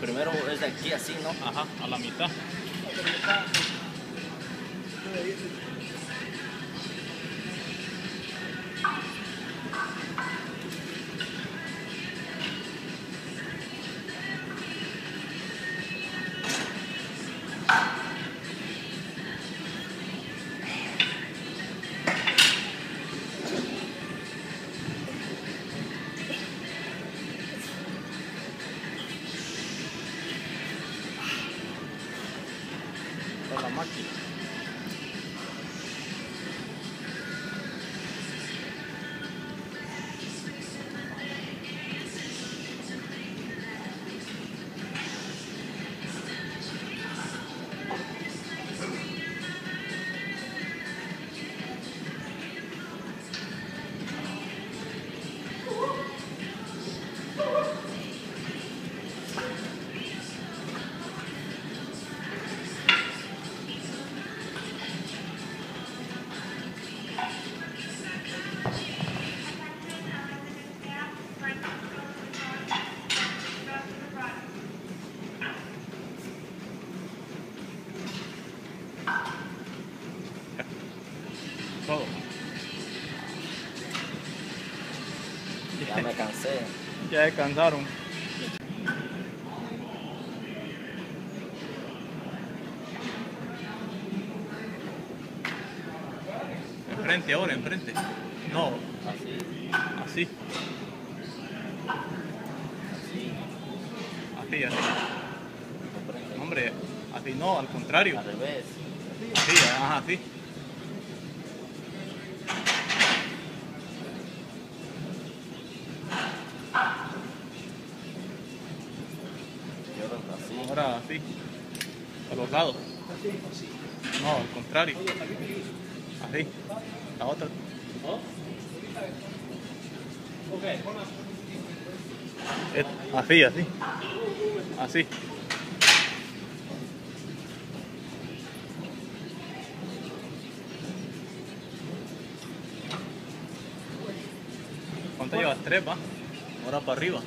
Primero es de aquí así, ¿no? Ajá, a la mitad. Con la máquina. Todo. Ya me cansé. Ya descansaron. Enfrente ahora, enfrente. No, Así, así. Así, así. comprende. Hombre, así no, al contrario. Al revés. Así, ajá, así. Ahora así. A los lados. No, al contrario. Así. La otra. Así, así. Así. ¿Cuánto llevas? Tres, va. Ahora para arriba.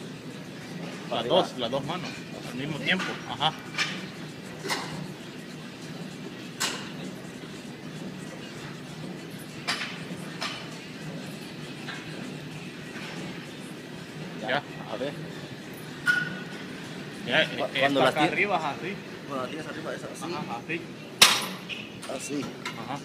Las dos, las dos manos. Al mismo tiempo. Ajá. Ya. A ver. Ya, Cu- eh, cuando las tienes- arriba así. Bueno, la tienes arriba, es así. Ajá, así. Así. Ajá.